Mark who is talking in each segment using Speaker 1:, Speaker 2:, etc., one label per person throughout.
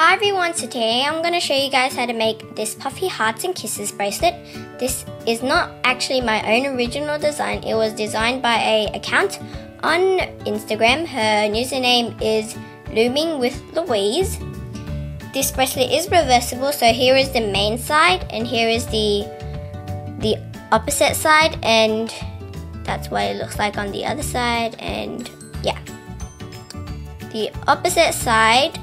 Speaker 1: Hi everyone, today I'm going to show you guys how to make this puffy hearts and kisses bracelet. This is not actually my own original design, it was designed by a account on Instagram. Her username is Looming with Louise. This bracelet is reversible, so here is the main side and here is the the opposite side and that's what it looks like on the other side and yeah. The opposite side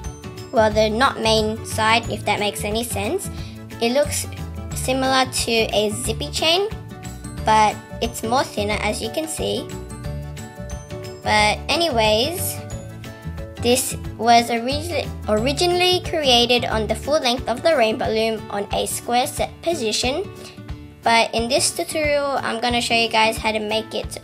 Speaker 1: well the not main side if that makes any sense. It looks similar to a zippy chain but it's more thinner as you can see. But anyways this was originally, originally created on the full length of the rainbow loom on a square set position. But in this tutorial I'm gonna show you guys how to make it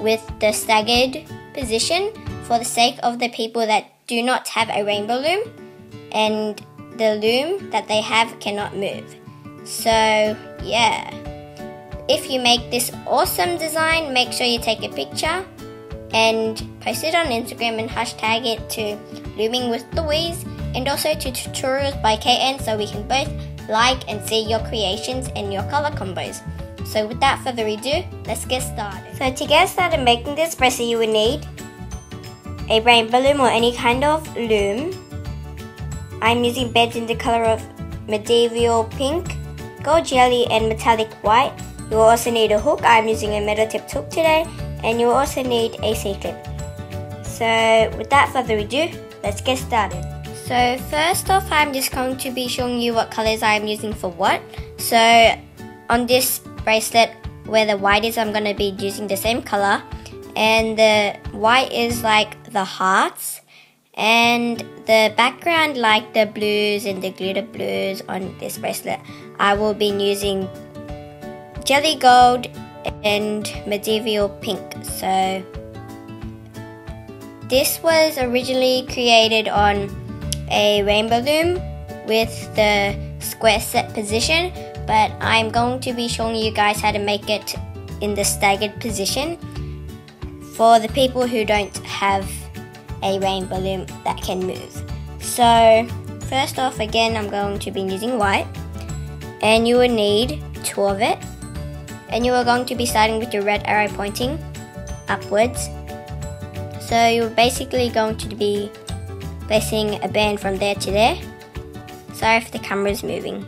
Speaker 1: with the staggered position for the sake of the people that do not have a rainbow loom and the loom that they have cannot move. So yeah, if you make this awesome design, make sure you take a picture and post it on Instagram and hashtag it to Looming with Louise and also to Tutorials by KN so we can both like and see your creations and your color combos. So without further ado, let's get started. So to get started making this bracelet you will need a rainbow loom or any kind of loom. I'm using beds in the color of medieval pink, gold jelly and metallic white. You will also need a hook. I'm using a metal tipped hook today and you will also need a C-clip. So without further ado, let's get started. So first off, I'm just going to be showing you what colors I'm using for what. So on this bracelet where the white is, I'm going to be using the same color and the white is like the hearts and the background like the blues and the glitter blues on this bracelet. I will be using jelly gold and medieval pink. So this was originally created on a rainbow loom with the square set position but I'm going to be showing you guys how to make it in the staggered position for the people who don't have a rainbow loom that can move. So first off again I'm going to be using white and you will need two of it and you are going to be starting with your red arrow pointing upwards. So you're basically going to be placing a band from there to there. Sorry if the camera is moving.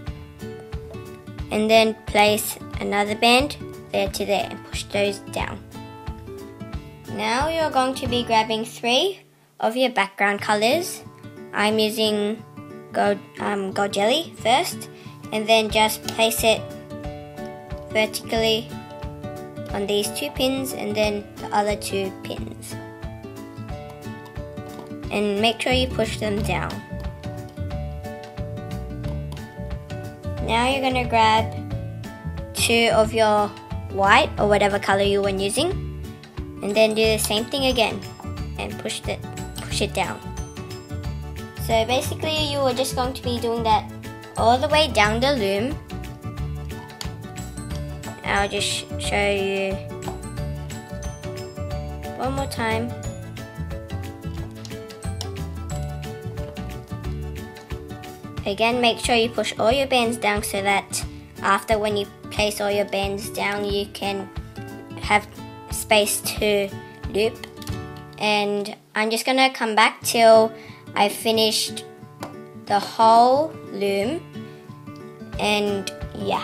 Speaker 1: And then place another band there to there and push those down. Now you're going to be grabbing three of your background colors. I'm using gold, um, gold jelly first and then just place it vertically on these two pins and then the other two pins. And make sure you push them down. Now you're going to grab two of your white or whatever color you were using and then do the same thing again and push it it down. So basically you are just going to be doing that all the way down the loom. I'll just show you one more time. Again make sure you push all your bands down so that after when you place all your bands down you can have space to loop. And I'm just gonna come back till I finished the whole loom and yeah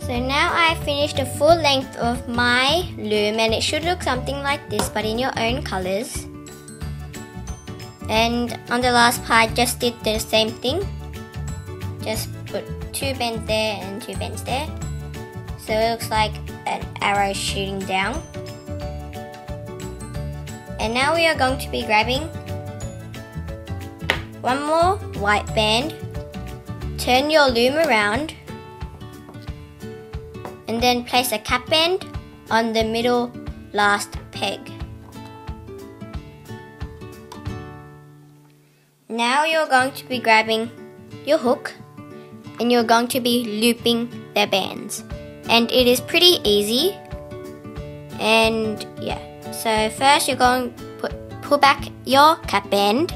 Speaker 1: So now I finished the full length of my loom and it should look something like this but in your own colors. And on the last part just did the same thing. Just put two bends there and two bends there. So it looks like an arrow shooting down. And now we are going to be grabbing one more white band. Turn your loom around and then place a cap band on the middle last peg. Now you're going to be grabbing your hook and you're going to be looping their bands. And it is pretty easy. And yeah, so first you're going to put, pull back your cap band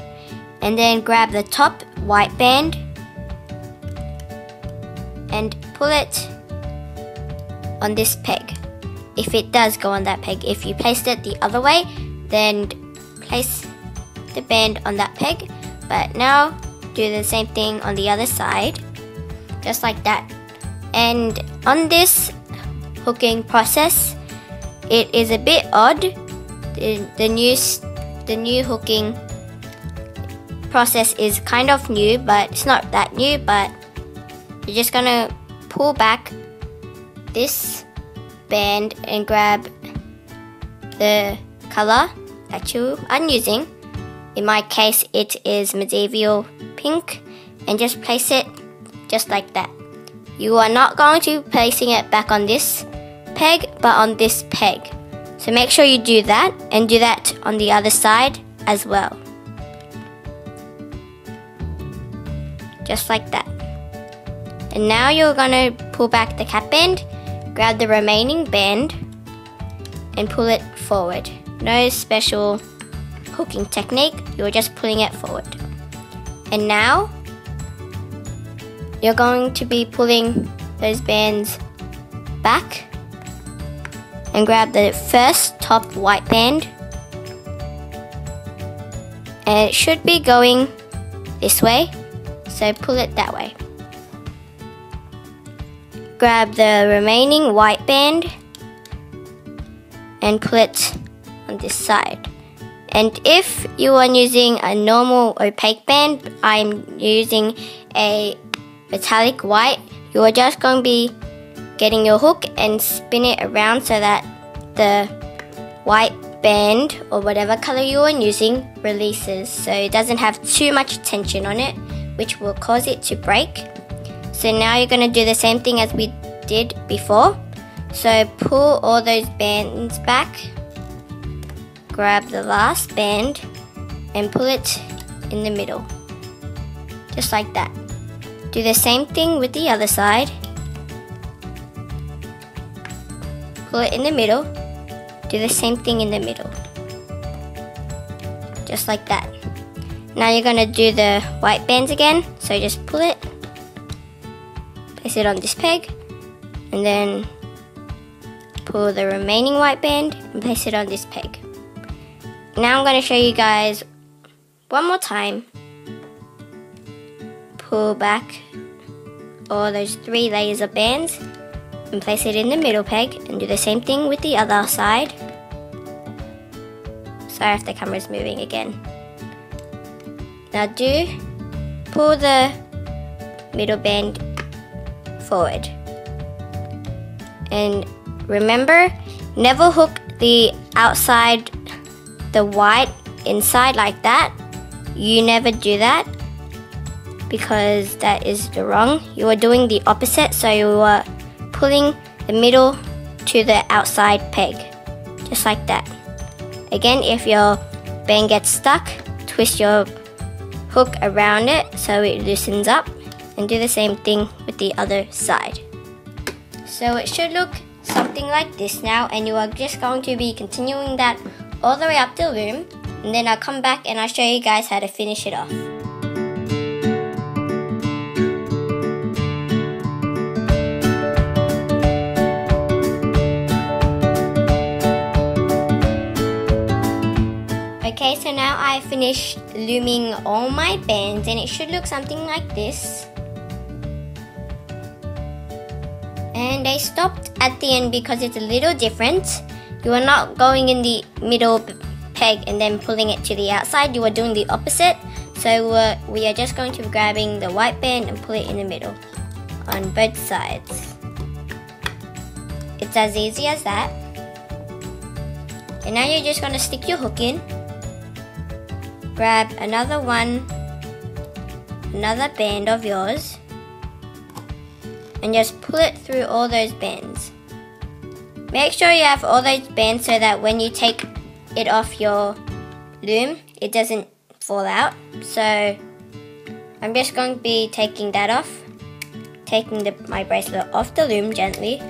Speaker 1: and then grab the top white band and pull it on this peg. If it does go on that peg, if you placed it the other way, then place the band on that peg. But now do the same thing on the other side, just like that. And on this hooking process, it is a bit odd. The, the new the new hooking process is kind of new, but it's not that new. But you're just gonna pull back this band and grab the color that you are using. In my case, it is medieval pink and just place it just like that. You are not going to be placing it back on this peg, but on this peg. So make sure you do that and do that on the other side as well. Just like that. And now you're gonna pull back the cap band, grab the remaining band, and pull it forward. No special hooking technique, you're just pulling it forward. And now, you're going to be pulling those bands back and grab the first top white band. And it should be going this way, so pull it that way. Grab the remaining white band and pull it on this side. And if you are using a normal opaque band, I'm using a metallic white, you are just going to be getting your hook and spin it around so that the white band or whatever color you are using releases so it doesn't have too much tension on it which will cause it to break. So now you're going to do the same thing as we did before. So pull all those bands back grab the last band and pull it in the middle. Just like that. Do the same thing with the other side. Pull it in the middle. Do the same thing in the middle. Just like that. Now you're going to do the white bands again. So just pull it. Place it on this peg. And then pull the remaining white band and place it on this peg. Now I'm going to show you guys one more time. Pull back all those three layers of bands and place it in the middle peg and do the same thing with the other side. Sorry if the camera is moving again. Now do pull the middle band forward. And remember, never hook the outside the white inside like that, you never do that because that is the wrong. You are doing the opposite, so you are pulling the middle to the outside peg, just like that. Again, if your band gets stuck, twist your hook around it so it loosens up and do the same thing with the other side. So it should look something like this now and you are just going to be continuing that all the way up the loom and then I'll come back and I'll show you guys how to finish it off. Okay, so now I finished looming all my bands and it should look something like this. And I stopped at the end because it's a little different. You are not going in the middle peg and then pulling it to the outside. You are doing the opposite. So uh, we are just going to be grabbing the white band and pull it in the middle on both sides. It's as easy as that. And now you're just going to stick your hook in. Grab another one, another band of yours. And just pull it through all those bands. Make sure you have all those bands so that when you take it off your loom, it doesn't fall out. So I'm just going to be taking that off. taking the, my bracelet off the loom gently.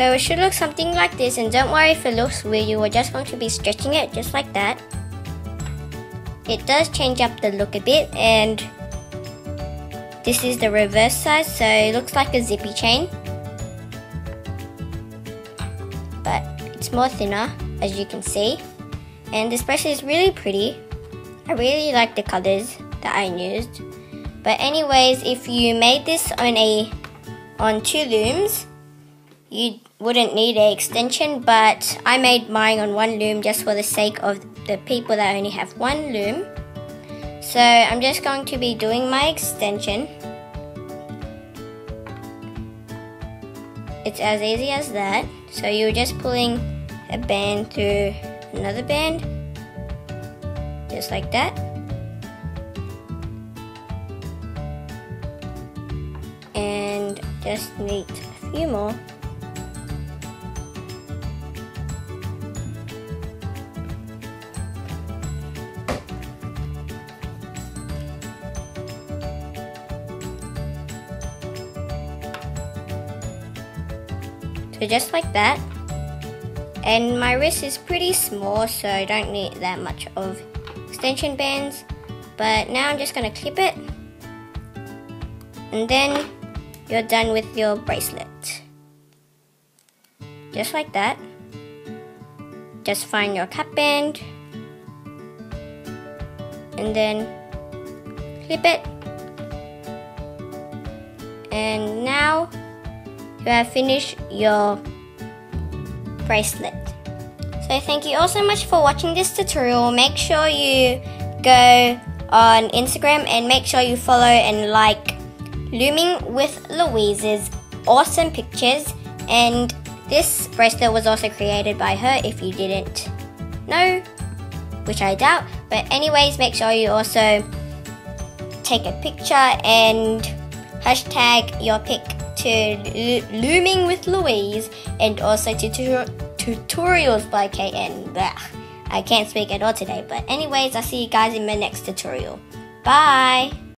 Speaker 1: So it should look something like this and don't worry if it looks weird, you are just going to be stretching it just like that. It does change up the look a bit and this is the reverse side so it looks like a zippy chain. But it's more thinner as you can see. And this bracelet is really pretty. I really like the colors that I used. But anyways, if you made this on a on two looms, you wouldn't need an extension, but I made mine on one loom just for the sake of the people that only have one loom. So I'm just going to be doing my extension. It's as easy as that. So you're just pulling a band through another band, just like that. And just need a few more. So just like that. And my wrist is pretty small so I don't need that much of extension bands. But now I'm just to clip it. And then you're done with your bracelet. Just like that. Just find your cap band. And then clip it. And now you have finished your bracelet. So thank you all so much for watching this tutorial. Make sure you go on Instagram and make sure you follow and like Looming with Louise's awesome pictures and this bracelet was also created by her if you didn't know, which I doubt. But anyways, make sure you also take a picture and hashtag your pic to Looming with Louise and also to Tutorials by KN. Blah. I can't speak at all today, but anyways, I'll see you guys in my next tutorial. Bye!